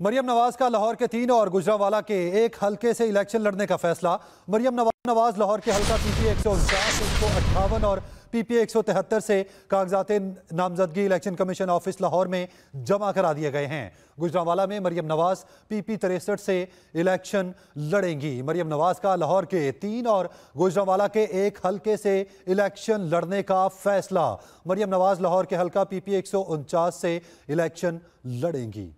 मरियम नवाज़ का लाहौर के तीन और गुजरावाला के एक हल्के से इलेक्शन लड़ने का फैसला। मरियम नवाज़ नवाज़ लाहौर के हल्का पीपी एक सौ उनचास एक सौ अट्ठावन और पीपी एक सौ तिहत्तर से कागजात नामजदगी इलेक्शन कमीशन ऑफ़िस लाहौर में जमा करा दिए गए हैं। गुजरावाला में मरियम नवाज़ पीपी तिरसठ से इलेक्शन लड़ेंगी। मरियम नवाज़ का लाहौर के तीन और गुजरावाला के एक हल्के से इलेक्शन लड़ने का फैसला। मरियम नवाज़ लाहौर के हल्का पीपी एक सौ उनचास से इलेक्शन लड़ेंगी।